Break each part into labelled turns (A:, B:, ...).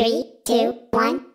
A: Three, two, one,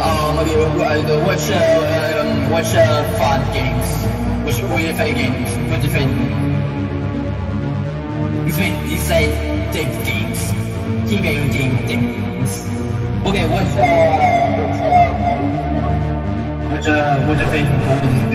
B: Um, watch uh, watch uh, fun games. Watch UEFA games. What different? Different. He said take games. He made game games. Okay, uh, what's uh, what's your favorite this month?